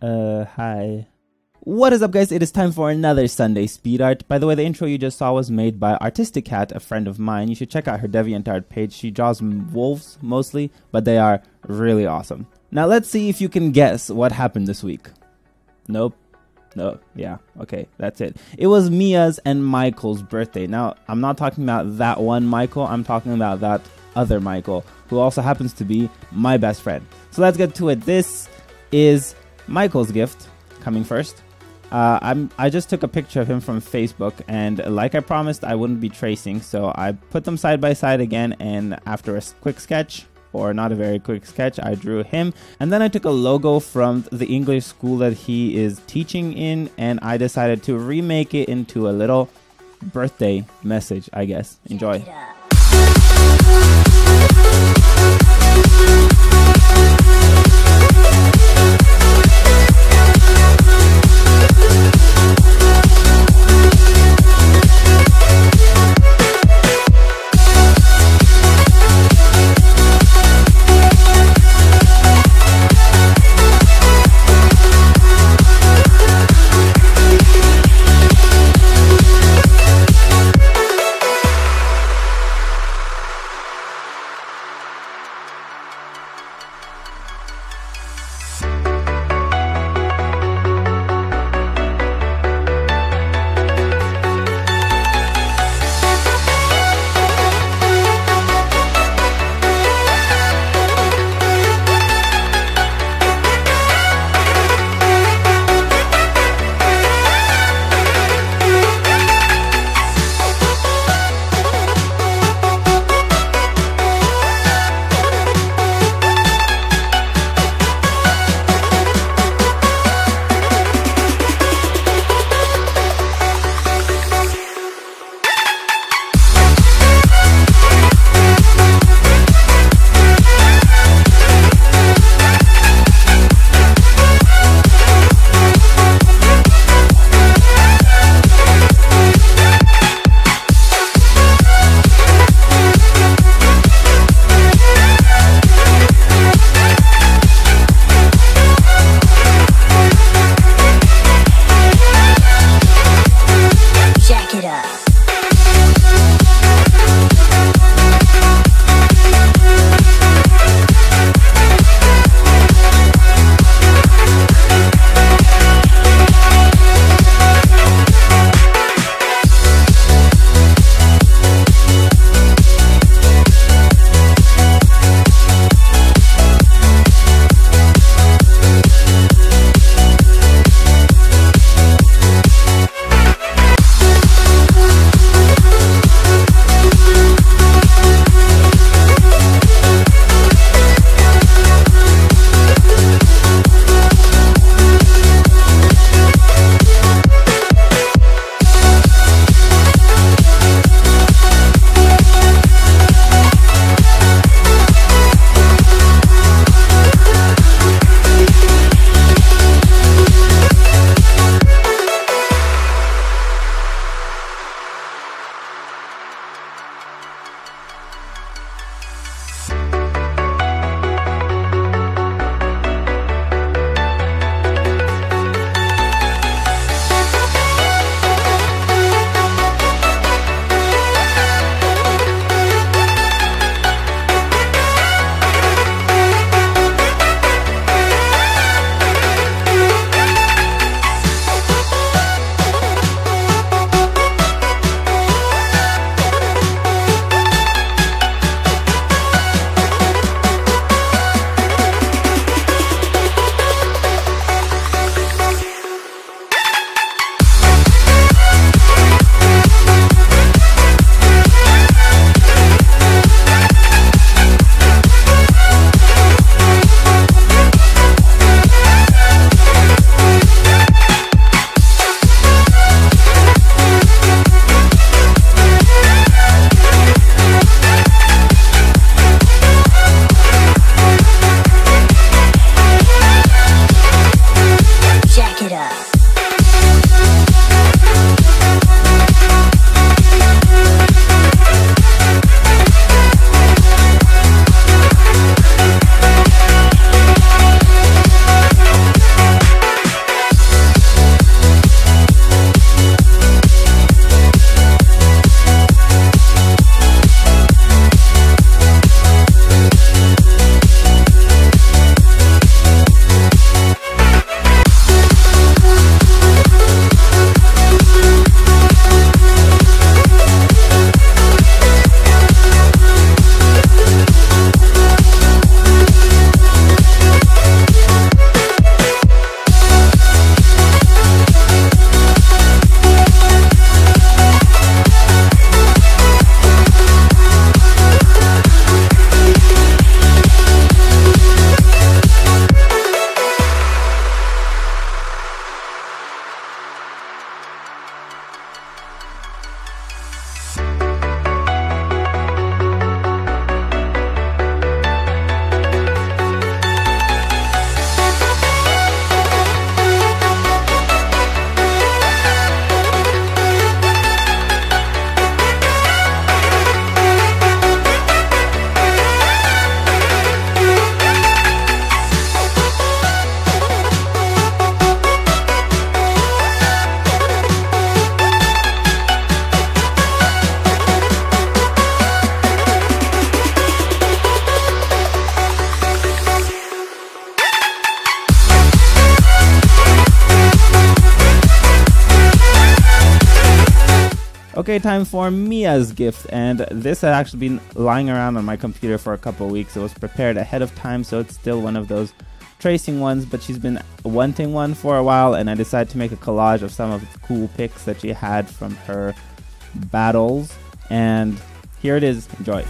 Uh, hi. What is up, guys? It is time for another Sunday speed art. By the way, the intro you just saw was made by ArtistiiKat, a friend of mine. You should check out her DeviantArt page. She draws wolves mostly, but they are really awesome. Now, let's see if you can guess what happened this week. Nope. No, yeah, okay, that's it. It was Mia's and Michael's birthday. Now, I'm not talking about that one Michael, I'm talking about that other Michael, who also happens to be my best friend. So let's get to it. This is Michael's gift coming first. Uh, I'm I just took a picture of him from Facebook, and like I promised, I wouldn't be tracing, so I put them side by side again. And after a quick sketch, or not a very quick sketch, I drew him, and then I took a logo from the English school that he is teaching in, and I decided to remake it into a little birthday message. I guess. Enjoy. Okay, time for Mia's gift, and this had actually been lying around on my computer for a couple weeks. It was prepared ahead of time, so it's still one of those tracing ones, but she's been wanting one for a while, and I decided to make a collage of some of the cool pics that she had from her battles. And here it is. Enjoy. It.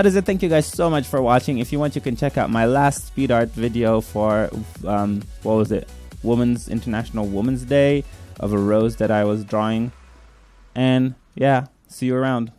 That is it. Thank you guys so much for watching. If you want, you can check out my last speed art video for, um, what was it? Women's International Women's Day of a rose that I was drawing. And yeah, see you around.